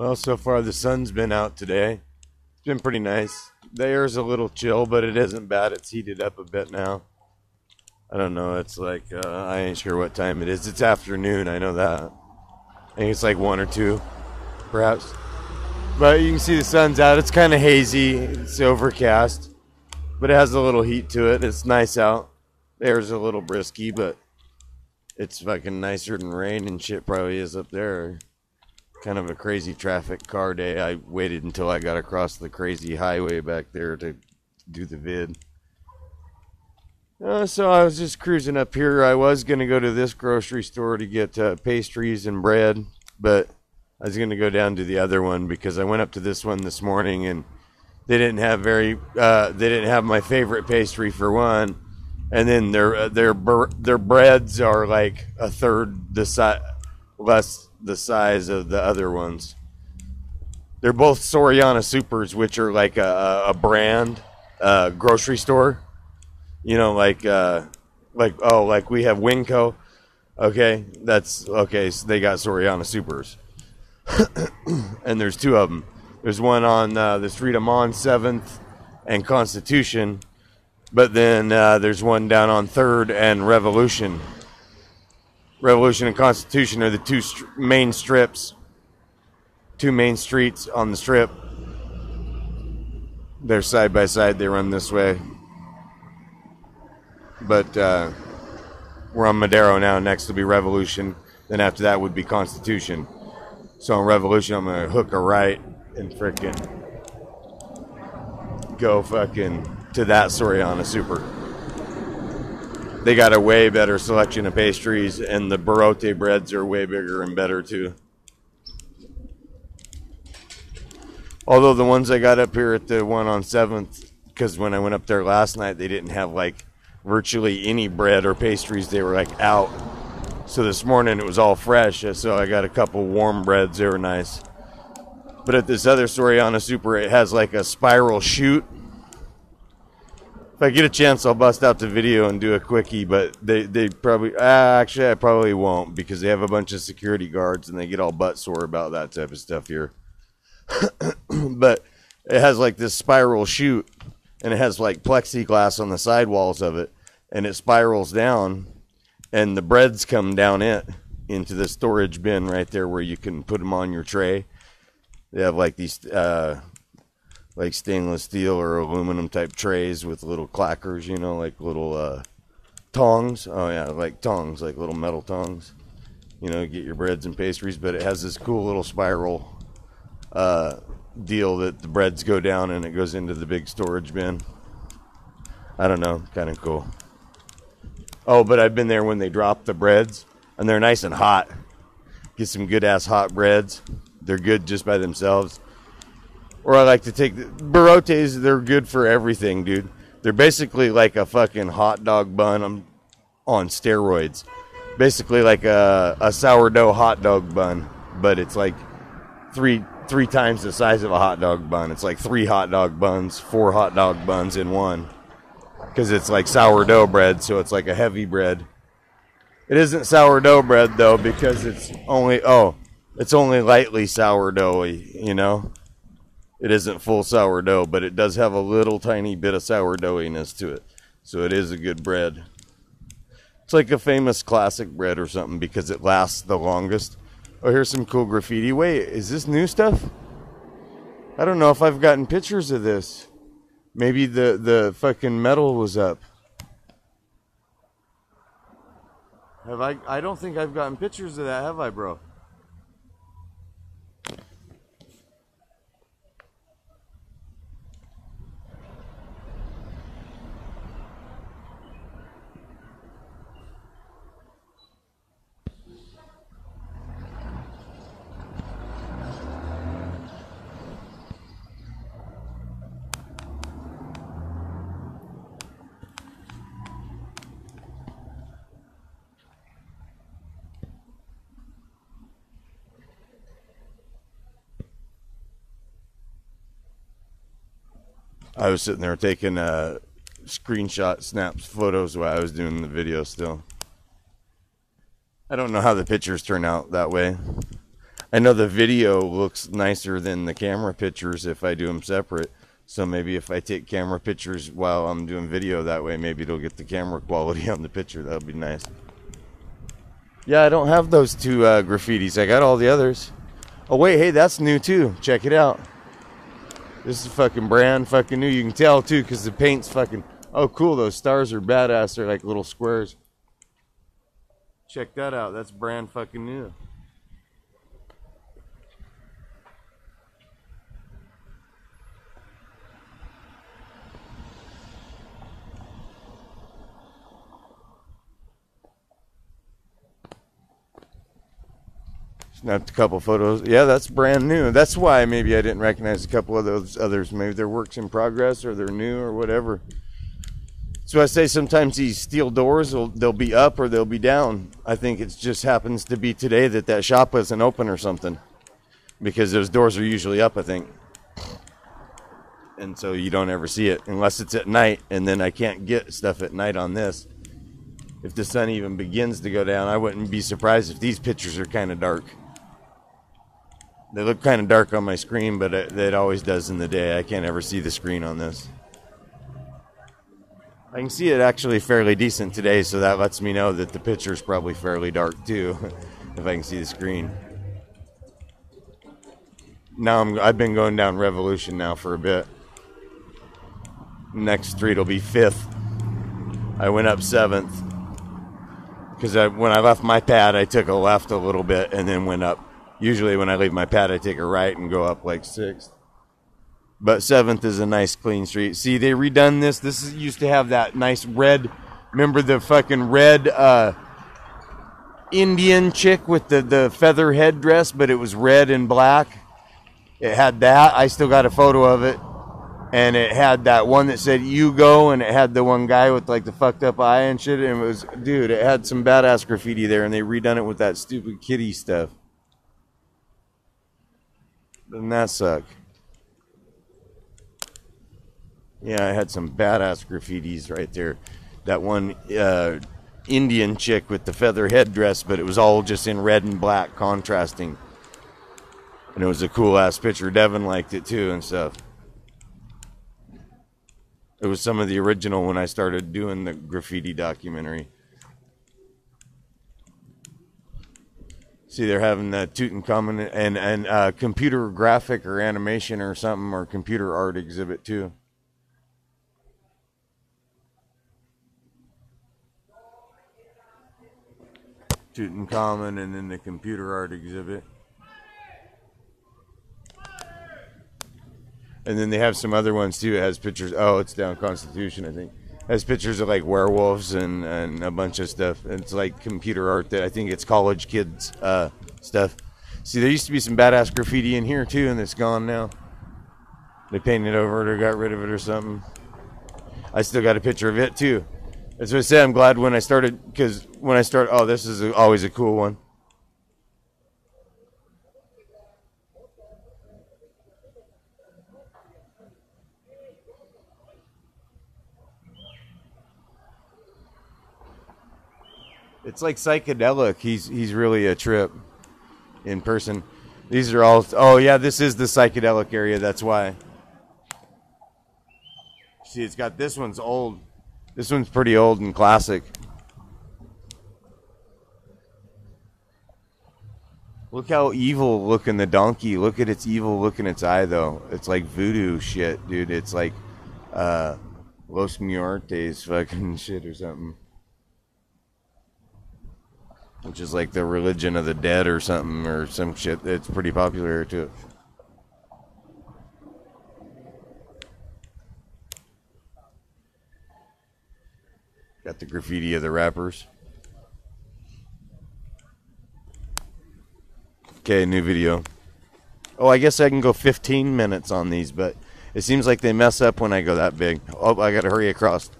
Well, so far the sun's been out today. It's been pretty nice. The air's a little chill, but it isn't bad. It's heated up a bit now. I don't know. It's like uh, I ain't sure what time it is. It's afternoon. I know that. I think it's like one or two, perhaps. But you can see the sun's out. It's kind of hazy. It's overcast, but it has a little heat to it. It's nice out. The air's a little brisky, but it's fucking nicer than rain and shit probably is up there. Kind of a crazy traffic car day. I waited until I got across the crazy highway back there to do the vid. Uh, so I was just cruising up here. I was going to go to this grocery store to get uh, pastries and bread, but I was going to go down to the other one because I went up to this one this morning and they didn't have very uh, they didn't have my favorite pastry for one, and then their their their breads are like a third the size less the size of the other ones. They're both Soriana Supers, which are like a, a brand uh, grocery store you know, like uh, like oh, like we have Winco. Okay, that's okay. So they got Soriana Supers, and there's two of them. There's one on uh, the street of Mon Seventh and Constitution, but then uh, there's one down on Third and Revolution. Revolution and Constitution are the two st- main strips, two main streets on the strip. They're side by side. They run this way but uh, we're on Madero now. Next will be Revolution. Then after that would be Constitution. So on Revolution, I'm gonna hook a right and fricking go fucking to that Soriana Super. They got a way better selection of pastries, and the birote breads are way bigger and better too. Although the ones I got up here at the one on Seventh, because when I went up there last night, they didn't have like virtually any bread or pastries. They were like out. So this morning it was all fresh. Uh, so I got a couple warm breads. They were nice. But at this other Soriana Super, it has like a spiral chute. If I get a chance, I'll bust out the video and do a quickie. But they, they probably, uh, actually, I probably won't because they have a bunch of security guards and they get all butt sore about that type of stuff here. but it has like this spiral chute and it has like plexiglass on the sidewalls of it, and it spirals down, and the breads come down it into the storage bin right there where you can put them on your tray. They have like these uh, like stainless steel or aluminum type trays with little clackers, you know, like little uh, tongs. Oh yeah, like tongs, like little metal tongs. You know, get your breads and pastries, but it has this cool little spiral uh, deal that the breads go down and it goes into the big storage bin. I don't know, kind of cool. Oh, but I've been there when they drop the breads and they're nice and hot. Get some good ass hot breads. They're good just by themselves. Or I like to take the birotes, they're good for everything, dude. They're basically like a fucking hot dog bun on, on steroids. Basically like a, a sourdough hot dog bun, but it's like three three times the size of a hot dog bun. It's like three hot dog buns, four hot dog buns in one. Because it's like sourdough bread, so it's like a heavy bread. It isn't sourdough bread though, because it's only oh, it's only lightly sourdoughy. You know, it isn't full sourdough, but it does have a little tiny bit of sourdoughiness to it. So it is a good bread. It's like a famous classic bread or something because it lasts the longest. Oh, here's some cool graffiti. Wait, is this new stuff? I don't know if I've gotten pictures of this. Maybe the the fucking metal was up. Have I? I don't think I've gotten pictures of that, have I, bro? I was sitting there taking uh, screenshot snaps, photos while I was doing the video still. I don't know how the pictures turn out that way. I know the video looks nicer than the camera pictures if I do them separate. So maybe if I take camera pictures while I'm doing video that way, maybe it'll get the camera quality on the picture. That'll be nice. Yeah, I don't have those two uh, graffitis. I got all the others. Oh wait, hey, that's new too. Check it out. This is fucking brand fucking new. You can tell too because the paint's fucking. Oh, cool. Those stars are badass. They're like little squares. Check that out. That's brand fucking new. Snapped a couple photos. Yeah, that's brand new. That's why maybe I didn't recognize a couple of those others. Maybe they're works in progress or they're new or whatever. So I say sometimes these steel doors will they'll be up or they'll be down. I think it just happens to be today that that shop wasn't open or something, because those doors are usually up. I think, and so you don't ever see it unless it's at night, and then I can't get stuff at night on this. If the sun even begins to go down, I wouldn't be surprised if these pictures are kind of dark. They look kind of dark on my screen, but it, it always does in the day. I can't ever see the screen on this. I can see it actually fairly decent today, so that lets me know that the picture is probably fairly dark too, if I can see the screen. Now I'm, I've been going down Revolution now for a bit. Next street will be Fifth. I went up Seventh because when I left my pad, I took a left a little bit and then went up Usually, when I leave my pad, I take a right and go up like sixth. But seventh is a nice clean street. See, they redone this. This is, used to have that nice red. Remember the fucking red uh, Indian chick with the the feather headdress, but it was red and black. It had that. I still got a photo of it, and it had that one that said "You go," and it had the one guy with like the fucked up eye and shit. And it was, dude, it had some badass graffiti there, and they redone it with that stupid kitty stuff. Doesn't that suck? Yeah, I had some badass graffitis right there. That one uh, Indian chick with the feather headdress, but it was all just in red and black, contrasting. And it was a cool ass picture. Devin liked it too and stuff. It was some of the original when I started doing the graffiti documentary. See, they're having the Tutankhamun and and uh, computer graphic or animation or something or computer art exhibit too. Tutankhamun and then the computer art exhibit. And then they have some other ones too. It has pictures. Oh, it's down Constitution, I think has pictures of like werewolves and, and a bunch of stuff. It's like computer art that I think it's college kids uh, stuff. See, there used to be some badass graffiti in here too, and it's gone now. They painted over it or got rid of it or something. I still got a picture of it too. What I said. I'm glad when I started because when I started, oh, this is a, always a cool one. It's like psychedelic. He's he's really a trip in person. These are all. Oh yeah, this is the psychedelic area. That's why. See, it's got this one's old. This one's pretty old and classic. Look how evil looking the donkey. Look at its evil look in its eye, though. It's like voodoo shit, dude. It's like uh, Los Muertes fucking shit or something which is like the religion of the dead or something or some shit. It's pretty popular here too. Got the graffiti of the rappers. Okay, new video. Oh, I guess I can go 15 minutes on these, but it seems like they mess up when I go that big. Oh, I gotta hurry across.